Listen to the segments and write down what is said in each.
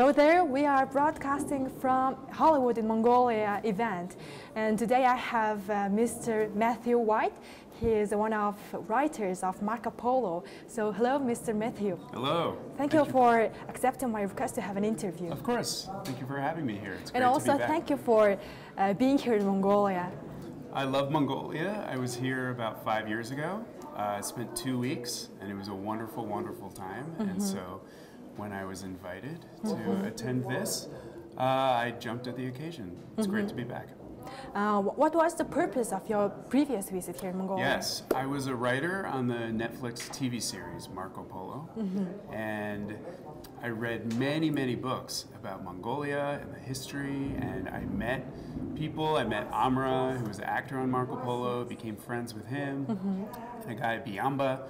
Hello there. We are broadcasting from Hollywood in Mongolia event, and today I have uh, Mr. Matthew White. He is one of writers of Marco Polo. So, hello, Mr. Matthew. Hello. Thank, you for accepting my request to have an interview. Of course. Thank you for having me here. It's and also, to be back. thank you for uh, being here in Mongolia. I love Mongolia. I was here about five years ago. Uh, I spent two weeks, and it was a wonderful, wonderful time. And so, when I was invited to attend this, uh, I jumped at the occasion. It's great to be back. Uh, what was the purpose of your previous visit here in Mongolia? Yes, I was a writer on the Netflix TV series Marco Polo, and I read many, many books about Mongolia and the history, and I met people. I met Amra, who was the actor on Marco Polo, became friends with him, and a guy Biamba,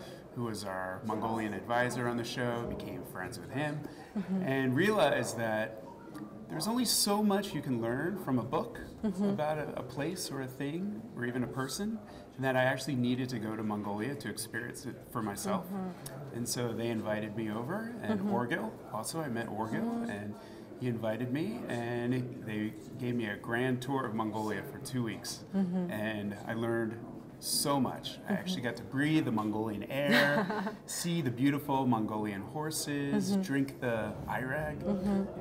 who was our Mongolian advisor on the show, became friends with him, mm-hmm. and realized that there's only so much you can learn from a book mm-hmm. about a, a place or a thing or even a person, and that I actually needed to go to Mongolia to experience it for myself. Mm-hmm. And so they invited me over, and Orgil also, I met Orgil, and he invited me, and they gave me a grand tour of Mongolia for two weeks, and I learned so much. I actually got to breathe the Mongolian air, see the beautiful Mongolian horses, drink the airag,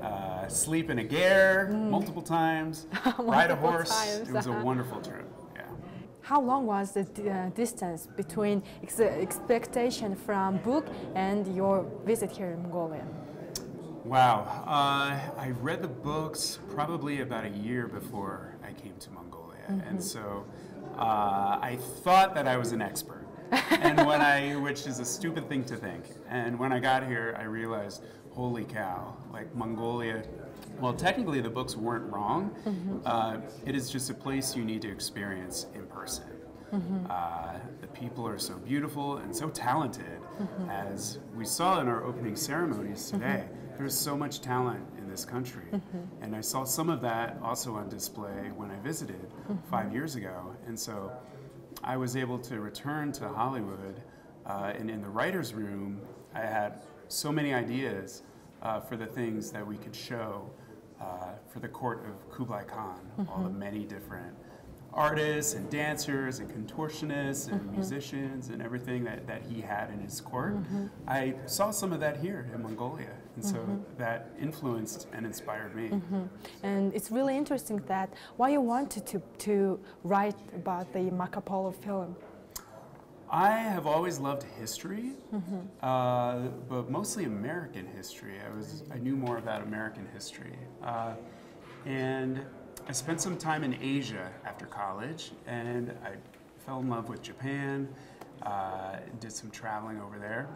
uh, sleep in a ger multiple times, ride a horse. times, It was a wonderful trip. Yeah. How long was the uh, distance between ex- expectation from book and your visit here in Mongolia? Wow. Uh, I read the books probably about a year before I came to Mongolia. And so uh, I thought that I was an expert. and when I, which is a stupid thing to think. And when I got here, I realized, holy cow, like Mongolia, well, technically the books weren't wrong. Uh, it is just a place you need to experience in person. Uh, the people are so beautiful and so talented, as we saw in our opening ceremonies today. There's so much talent this country, and I saw some of that also on display when I visited five years ago. And so, I was able to return to Hollywood, uh, and in the writers' room, I had so many ideas uh, for the things that we could show uh, for the court of Kublai Khan, all the many different artists and dancers and contortionists and mm-hmm. musicians and everything that, that he had in his court. Mm-hmm. I saw some of that here in Mongolia, and so mm-hmm. that influenced and inspired me. And it's really interesting that why you wanted to, to write about the Marco Polo film. I have always loved history, uh, but mostly American history. I was I knew more about American history, uh, and I spent some time in Asia after college, and I fell in love with Japan. Uh, did some traveling over there,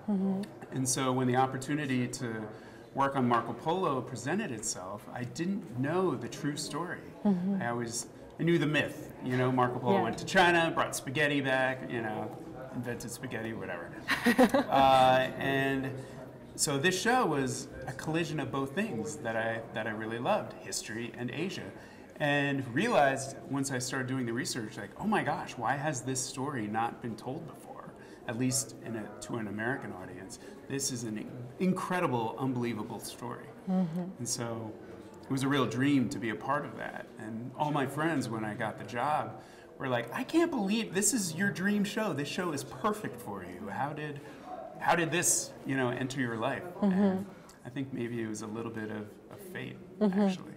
and so when the opportunity to work on Marco Polo presented itself, I didn't know the true story. I always I knew the myth. You know, Marco Polo Yeah. went to China, brought spaghetti back. You know, invented spaghetti, whatever. uh, and so this show was a collision of both things that I that I really loved, history and Asia. And realized once I started doing the research, like, oh my gosh, why has this story not been told before? At least in a, to an American audience. This is an incredible, unbelievable story. Mm-hmm. And so it was a real dream to be a part of that. And all my friends, when I got the job, were like, "I can't believe this is your dream show. This show is perfect for you. How did, how did this, you know, enter your life?" Mm-hmm. And I think maybe it was a little bit of, of fate, mm-hmm. actually.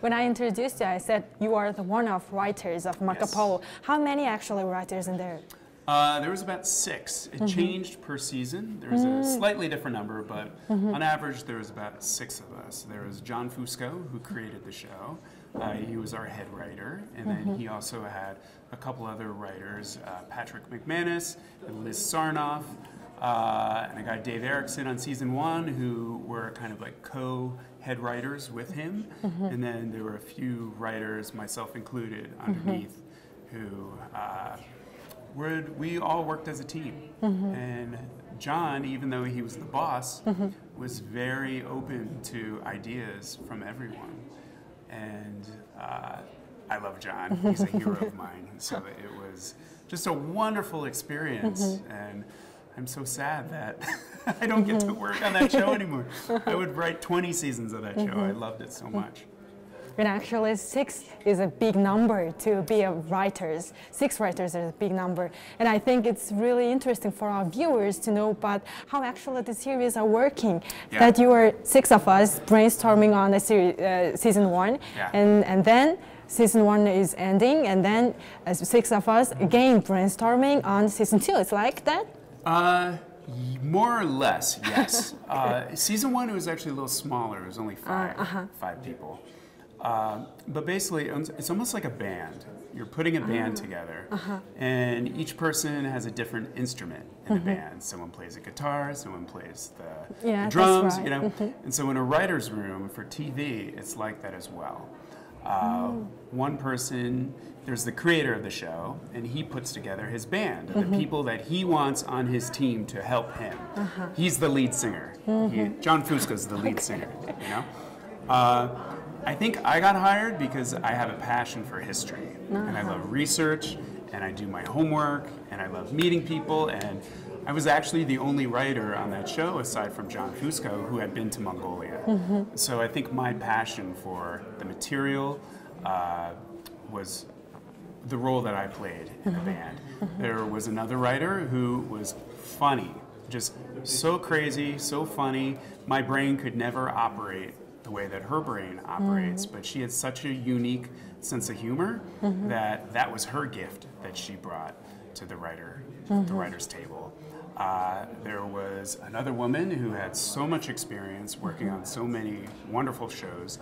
When I introduced you, I said you are the one of writers of Marco Yes. Polo. How many actually writers in there? Uh, there was about six. It changed per season. There was a slightly different number, but on average, there was about six of us. There was John Fusco, who created the show. Uh, he was our head writer, and then he also had a couple other writers, uh, Patrick McManus and Liz Sarnoff, uh, and a guy Dave Erickson on season one, who were kind of like co-head writers with him. Mm-hmm. And then there were a few writers, myself included, mm-hmm. underneath, who. Uh, we all worked as a team. Mm-hmm. And John, even though he was the boss, was very open to ideas from everyone. And uh, I love John. He's a hero of mine. So it was just a wonderful experience. And I'm so sad that I don't get to work on that show anymore. I would write 20 seasons of that show. I loved it so much. And actually, six is a big number to be a writers. Six writers is a big number, and I think it's really interesting for our viewers to know about how actually the series are working. Yeah. That you are six of us brainstorming on a series, uh, season one, Yeah. and and then season one is ending, and then uh, six of us again brainstorming on season two. It's like that. Uh, more or less, yes. uh, season one it was actually a little smaller. It was only 5 five people. Uh, but basically, it's almost like a band. You're putting a band together, and each person has a different instrument in the band. Someone plays a guitar, someone plays the, the Yeah, that's drums, right. you know. And so, in a writer's room for TV, it's like that as well. Uh, One person, there's the creator of the show, and he puts together his band, the people that he wants on his team to help him. He's the lead singer. He, John Fusco's the lead singer, you know? Uh, I think I got hired because I have a passion for history, and I love research, and I do my homework, and I love meeting people, and I was actually the only writer on that show, aside from John Fusco, who had been to Mongolia. Mm-hmm. So I think my passion for the material uh, was the role that I played in the mm-hmm. band. Mm-hmm. There was another writer who was funny, just so crazy, so funny. My brain could never operate the way that her brain operates, but she had such a unique sense of humor that that was her gift that she brought to the writer, the writer's table. Uh, there was another woman who had so much experience working on so many wonderful shows.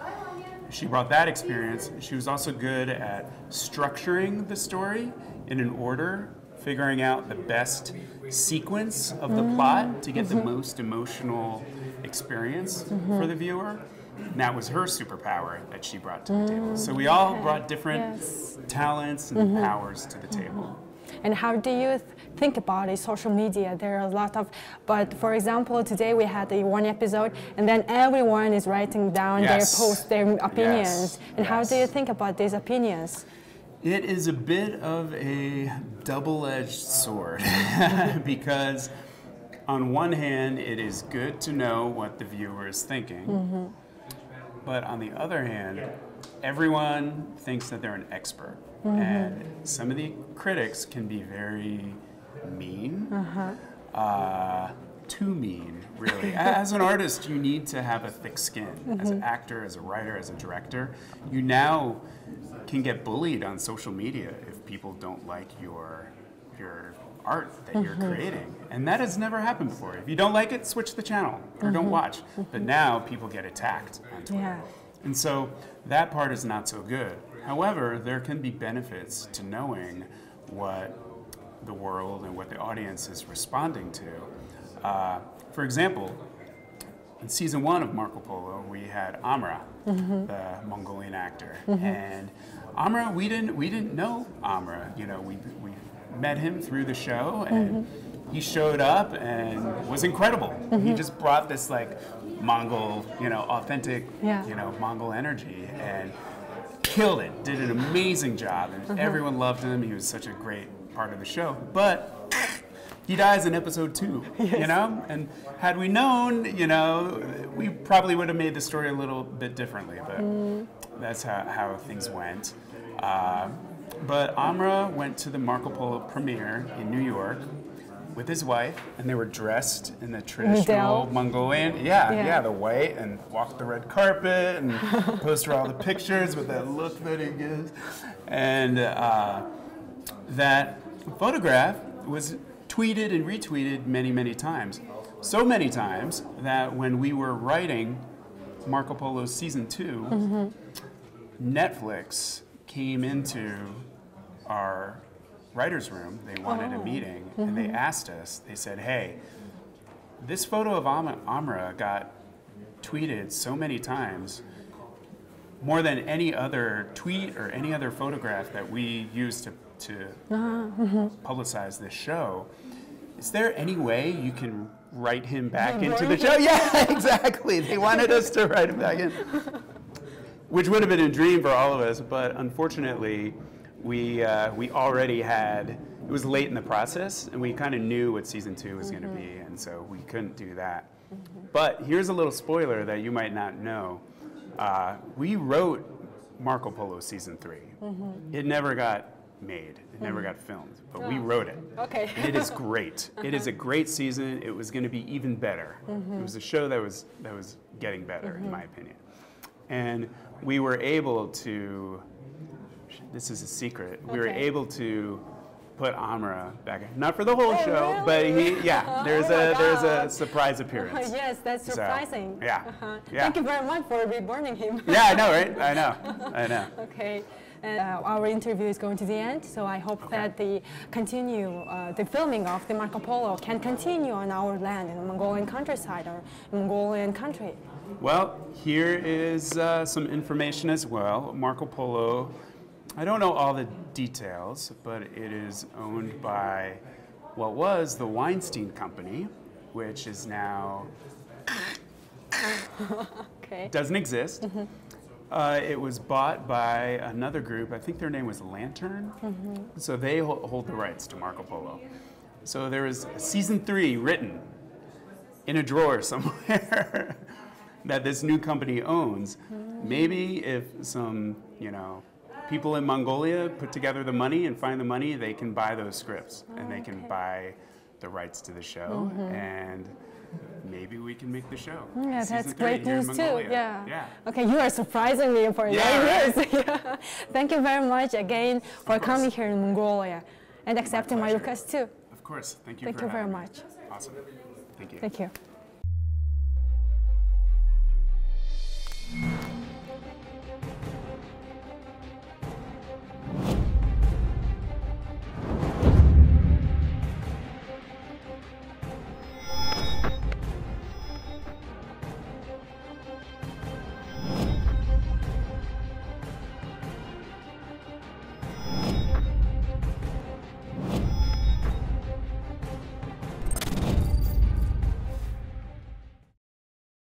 She brought that experience. She was also good at structuring the story in an order, figuring out the best sequence of the plot to get the mm-hmm. most emotional experience mm-hmm. for the viewer. And that was her superpower that she brought to the table. So we mm-hmm. all brought different Yes. talents and powers to the table. And how do you th- think about it, social media? There are a lot of, but for example, today we had a one episode, and then everyone is writing down their Yes. posts, their opinions. Yes. And how do you think about these opinions? It is a bit of a double edged sword because, on one hand, it is good to know what the viewer is thinking, mm-hmm. but on the other hand, everyone thinks that they're an expert. And mm-hmm. some of the critics can be very mean, uh-huh. uh, too mean, really. as an artist, you need to have a thick skin. As an mm-hmm. actor, as a writer, as a director, you now can get bullied on social media if people don't like your your art that you're mm-hmm. creating. And that has never happened before. If you don't like it, switch the channel or don't watch. But now people get attacked on Twitter. Yeah. And so that part is not so good. However, there can be benefits to knowing what the world and what the audience is responding to. Uh, for example, in season one of Marco Polo, we had Amra, mm-hmm. the Mongolian actor, mm-hmm. and Amra, we didn't we didn't know Amra. You know, we we met him through the show, and mm-hmm. he showed up and was incredible. He just brought this like Mongol, you know, authentic, Yeah. you know, Mongol energy, and killed it. Did an amazing job, and everyone loved him. He was such a great part of the show, but. He dies in episode two, you know? And had we known, you know, we probably would have made the story a little bit differently, but that's how, how things went. Uh, but Amra went to the Marco Polo premiere in New York with his wife, and they were dressed in the traditional. Mongolian, yeah, Yeah. yeah, the white, and walked the red carpet, and posted all the pictures with that look that he gives. And uh, that photograph was tweeted and retweeted many, many times. So many times that when we were writing Marco Polo season 2 Netflix came into our writer's room. They wanted Oh. a meeting and they asked us, they said, hey, this photo of Am- Amra got tweeted so many times more than any other tweet or any other photograph that we use to, to publicize this show. Is there any way you can write him back into the show? Yeah, exactly. They wanted us to write him back in, which would have been a dream for all of us. But unfortunately, we uh, we already had it was late in the process, and we kind of knew what season two was going to be, mm-hmm. and so we couldn't do that. Mm-hmm. But here's a little spoiler that you might not know. Uh, we wrote Marco Polo season 3 mm-hmm. It never got made. It never got filmed, but we oh. wrote it. Okay. And it is great. It is a uh-huh. great season. It was going to be even better. It was a show that was that was getting better, in my opinion. And we were able to. This is a secret. We were able to put Amra back. in. Not for the whole Oh, show, but he. Yeah. There's Oh a there's a surprise appearance. yes, that's So, surprising. yeah, Uh-huh. yeah. Thank you very much for reborning him. Yeah, I know, right? I know. I know. Okay. And, uh, our interview is going to the end, so I hope that the continue uh, the filming of the Marco Polo can continue on our land in the Mongolian countryside or Mongolian country. Well, here is uh, some information as well. Marco Polo, I don't know all the details, but it is owned by what was the Weinstein Company, which is now Okay. doesn't exist. Mm-hmm. Uh, it was bought by another group. I think their name was Lantern. Mm-hmm. So they ho- hold the rights to Marco Polo. So there is season three written in a drawer somewhere that this new company owns. Mm. Maybe if some, you know, people in Mongolia put together the money and find the money, they can buy those scripts oh, and they can okay. buy the rights to the show mm-hmm. and maybe we can make the show. Yeah, Season that's great news too. Yeah. Yeah. Okay, you are surprising me for Yeah, nine right? Yeah. Thank you very much again for coming here in Mongolia and accepting my, pleasure. request too. Of course. Thank you Thank you very having me. much. Awesome. Thank you. Thank you.